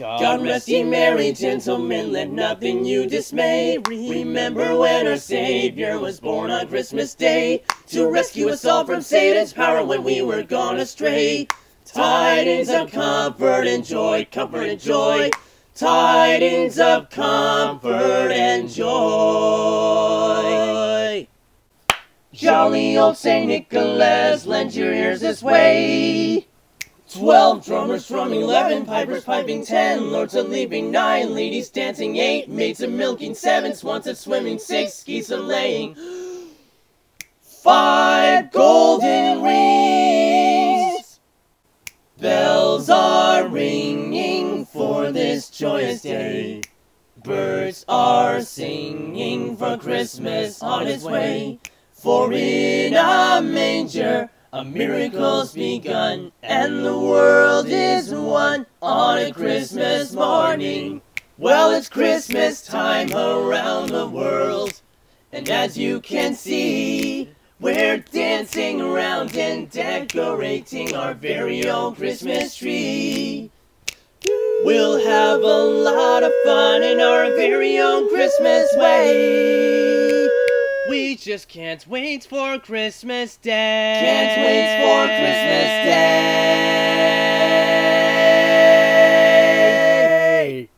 God rest ye merry gentlemen, let nothing you dismay. Remember when our Savior was born on Christmas Day to rescue us all from Satan's power when we were gone astray. Tidings of comfort and joy, comfort and joy. Tidings of comfort and joy. Jolly old Saint Nicholas, lend your ears this way. Twelve drummers drumming, eleven pipers piping, ten lords a leaping, nine ladies dancing, eight maids a milking, seven swans a swimming, six geese a laying, five golden rings. Bells are ringing for this joyous day. Birds are singing for Christmas on its way. For in a manger a miracle's begun, and the world is one on a Christmas morning. Well, it's Christmas time around the world, and as you can see, we're dancing around and decorating our very own Christmas tree. We'll have a lot of fun in our very own Christmas way. We just can't wait for Christmas Day. Can't wait for Christmas Day.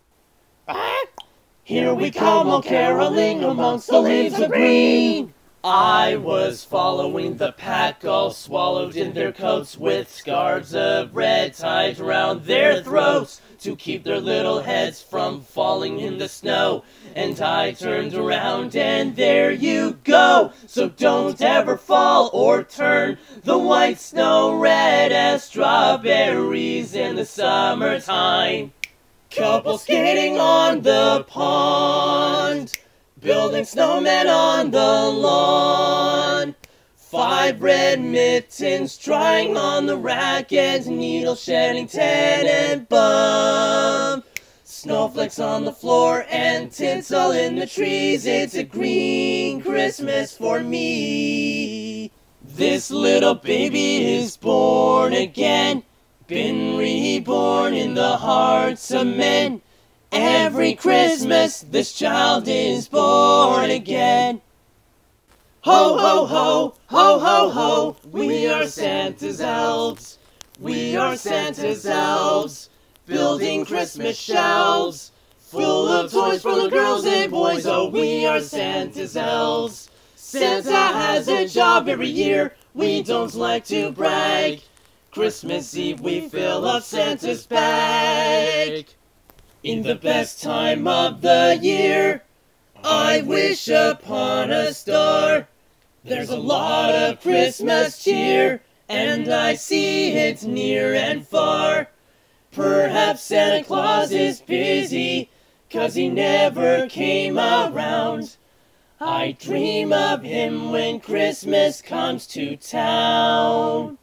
Here we come, all caroling amongst the leaves of green. I was following the pack, all swallowed in their coats, with scarves of red tied round their throats to keep their little heads from falling in the snow. And I turned around, and there you go. So don't ever fall or turn the white snow red as strawberries in the summertime. Couple skating on the pond. Building snowmen on the lawn. Five red mittens trying on the rack and needle shedding and bum. Snowflakes on the floor and tinsel in the trees. It's a green Christmas for me. This little baby is born again. Been reborn in the hearts of men. Every Christmas this child is born again. Ho, ho, ho, ho, ho, ho, we are Santa's elves. We are Santa's elves, building Christmas shelves. Full of toys for the girls and boys, oh, we are Santa's elves. Santa has a job every year, we don't like to brag. Christmas Eve we fill up Santa's bag. In the best time of the year, I wish upon a star. There's a lot of Christmas cheer, and I see it near and far. Perhaps Santa Claus is busy, cause he never came around. I dream of him when Christmas comes to town.